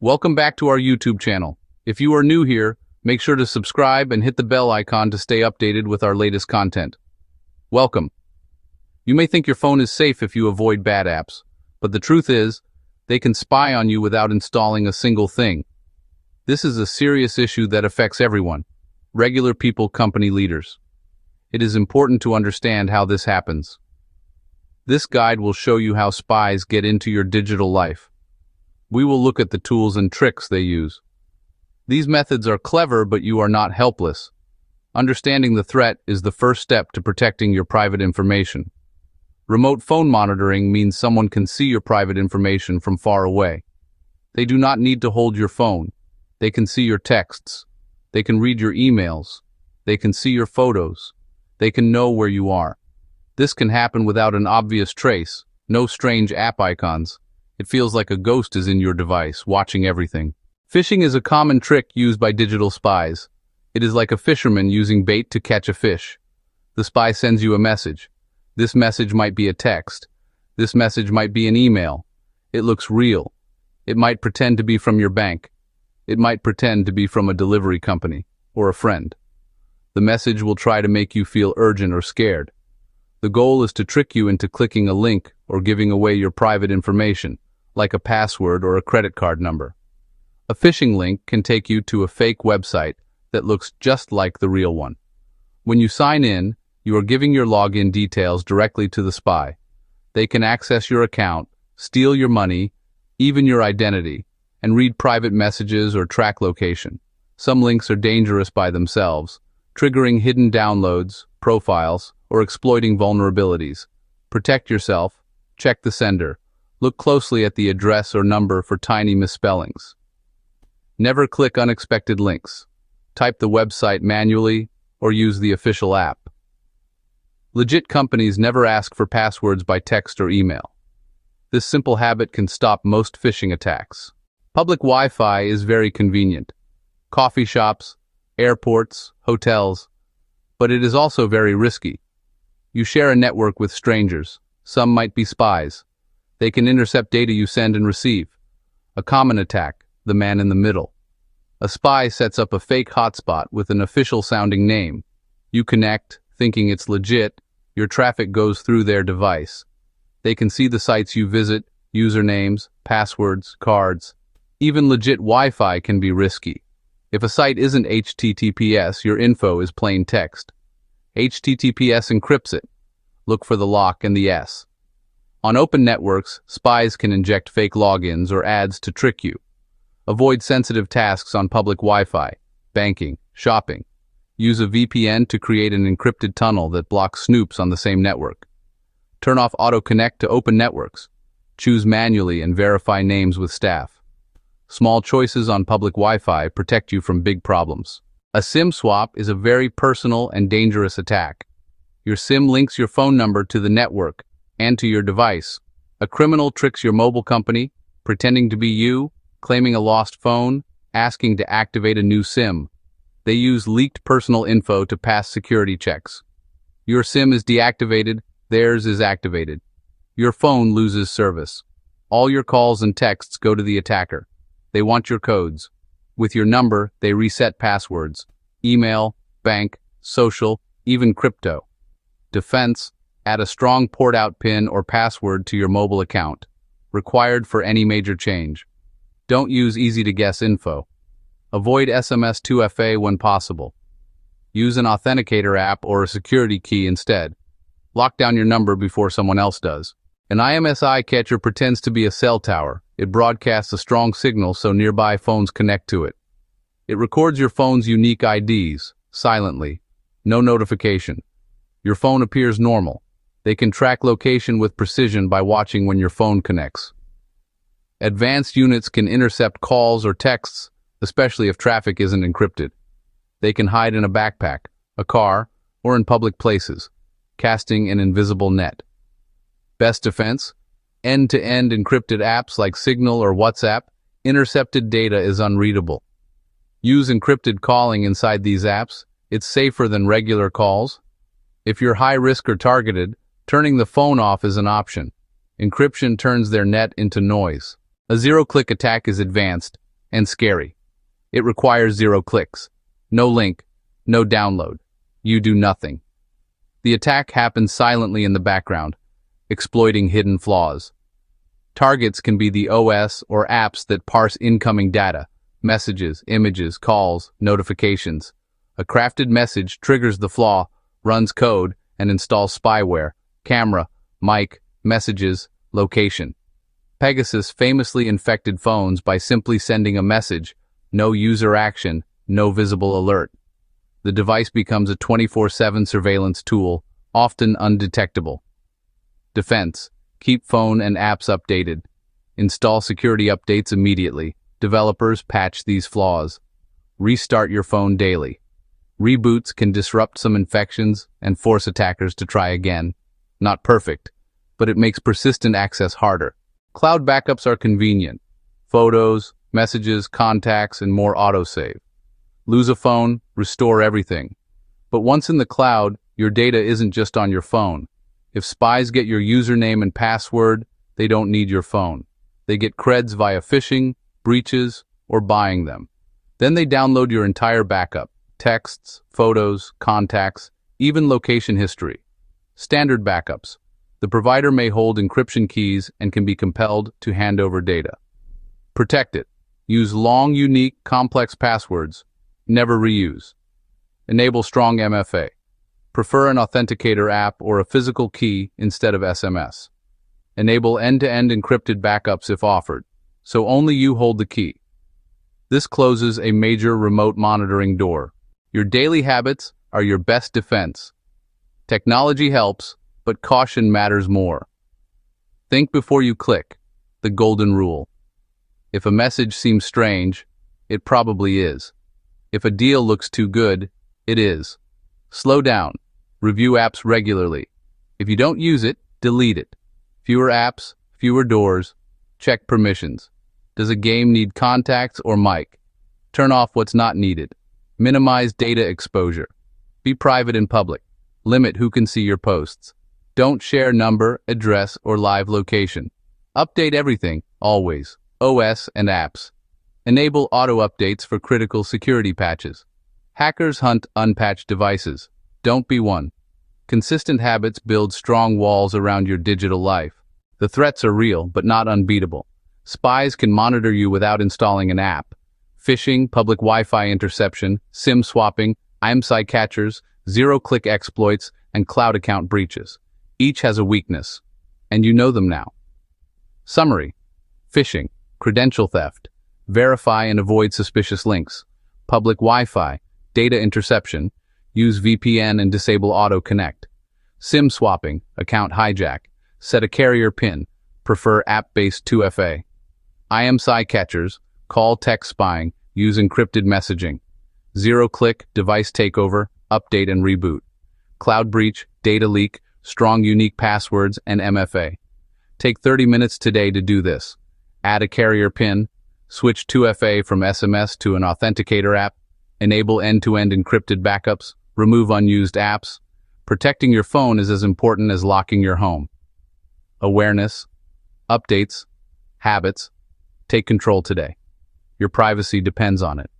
Welcome back to our YouTube channel. If you are new here, make sure to subscribe and hit the bell icon to stay updated with our latest content. Welcome. You may think your phone is safe if you avoid bad apps, but the truth is, they can spy on you without installing a single thing. This is a serious issue that affects everyone, regular people, company leaders. It is important to understand how this happens. This guide will show you how spies get into your digital life. We will look at the tools and tricks they use. These methods are clever, but you are not helpless. Understanding the threat is the first step to protecting your private information. Remote phone monitoring means someone can see your private information from far away. They do not need to hold your phone. They can see your texts. They can read your emails. They can see your photos. They can know where you are. This can happen without an obvious trace, no strange app icons. It feels like a ghost is in your device, watching everything. Phishing is a common trick used by digital spies. It is like a fisherman using bait to catch a fish. The spy sends you a message. This message might be a text. This message might be an email. It looks real. It might pretend to be from your bank. It might pretend to be from a delivery company or a friend. The message will try to make you feel urgent or scared. The goal is to trick you into clicking a link or giving away your private information like a password or a credit card number. A phishing link can take you to a fake website that looks just like the real one. When you sign in, you are giving your login details directly to the spy. They can access your account, steal your money, even your identity, and read private messages or track location. Some links are dangerous by themselves, triggering hidden downloads, profiles, or exploiting vulnerabilities. Protect yourself, check the sender, Look closely at the address or number for tiny misspellings. Never click unexpected links. Type the website manually or use the official app. Legit companies never ask for passwords by text or email. This simple habit can stop most phishing attacks. Public Wi-Fi is very convenient. Coffee shops, airports, hotels, but it is also very risky. You share a network with strangers. Some might be spies. They can intercept data you send and receive. A common attack, the man in the middle. A spy sets up a fake hotspot with an official-sounding name. You connect, thinking it's legit, your traffic goes through their device. They can see the sites you visit, usernames, passwords, cards. Even legit Wi-Fi can be risky. If a site isn't HTTPS, your info is plain text. HTTPS encrypts it. Look for the lock and the S. On open networks, spies can inject fake logins or ads to trick you. Avoid sensitive tasks on public Wi-Fi, banking, shopping. Use a VPN to create an encrypted tunnel that blocks snoops on the same network. Turn off Auto Connect to open networks. Choose manually and verify names with staff. Small choices on public Wi-Fi protect you from big problems. A SIM swap is a very personal and dangerous attack. Your SIM links your phone number to the network, and to your device. A criminal tricks your mobile company, pretending to be you, claiming a lost phone, asking to activate a new SIM. They use leaked personal info to pass security checks. Your SIM is deactivated, theirs is activated. Your phone loses service. All your calls and texts go to the attacker. They want your codes. With your number, they reset passwords. Email, bank, social, even crypto. Defense, Add a strong port-out PIN or password to your mobile account, required for any major change. Don't use easy-to-guess info. Avoid SMS 2FA when possible. Use an authenticator app or a security key instead. Lock down your number before someone else does. An IMSI catcher pretends to be a cell tower. It broadcasts a strong signal so nearby phones connect to it. It records your phone's unique IDs, silently. No notification. Your phone appears normal. They can track location with precision by watching when your phone connects. Advanced units can intercept calls or texts, especially if traffic isn't encrypted. They can hide in a backpack, a car, or in public places, casting an invisible net. Best defense? End-to-end -end encrypted apps like Signal or WhatsApp, intercepted data is unreadable. Use encrypted calling inside these apps. It's safer than regular calls. If you're high risk or targeted, Turning the phone off is an option. Encryption turns their net into noise. A zero-click attack is advanced. and scary. It requires zero clicks. No link, no download. You do nothing. The attack happens silently in the background, exploiting hidden flaws. Targets can be the OS or apps that parse incoming data, messages, images, calls, notifications. A crafted message triggers the flaw, runs code, and installs spyware, camera, mic, messages, location. Pegasus famously infected phones by simply sending a message, no user action, no visible alert. The device becomes a 24-7 surveillance tool, often undetectable. Defense. Keep phone and apps updated. Install security updates immediately. Developers patch these flaws. Restart your phone daily. Reboots can disrupt some infections and force attackers to try again. Not perfect, but it makes persistent access harder. Cloud backups are convenient. Photos, messages, contacts, and more autosave. Lose a phone, restore everything. But once in the cloud, your data isn't just on your phone. If spies get your username and password, they don't need your phone. They get creds via phishing, breaches, or buying them. Then they download your entire backup, texts, photos, contacts, even location history. Standard backups. The provider may hold encryption keys and can be compelled to hand over data. Protect it. Use long, unique, complex passwords. Never reuse. Enable strong MFA. Prefer an authenticator app or a physical key instead of SMS. Enable end-to-end -end encrypted backups if offered, so only you hold the key. This closes a major remote monitoring door. Your daily habits are your best defense. Technology helps, but caution matters more. Think before you click, the golden rule. If a message seems strange, it probably is. If a deal looks too good, it is. Slow down. Review apps regularly. If you don't use it, delete it. Fewer apps, fewer doors. Check permissions. Does a game need contacts or mic? Turn off what's not needed. Minimize data exposure. Be private in public. Limit who can see your posts. Don't share number, address, or live location. Update everything, always, OS and apps. Enable auto updates for critical security patches. Hackers hunt unpatched devices. Don't be one. Consistent habits build strong walls around your digital life. The threats are real, but not unbeatable. Spies can monitor you without installing an app. Phishing, public Wi-Fi interception, SIM swapping, IMSI catchers, zero-click exploits, and cloud account breaches. Each has a weakness, and you know them now. Summary. Phishing, credential theft, verify and avoid suspicious links, public Wi-Fi, data interception, Use VPN and disable Auto Connect. SIM swapping, account hijack. Set a carrier PIN. Prefer app-based 2FA. IMSI catchers, call text spying, use encrypted messaging. Zero-click, device takeover, update and reboot. Cloud breach, data leak, strong unique passwords, and MFA. Take 30 minutes today to do this. Add a carrier PIN, switch 2FA from SMS to an authenticator app, enable end-to-end -end encrypted backups, remove unused apps. Protecting your phone is as important as locking your home. Awareness, updates, habits, take control today. Your privacy depends on it.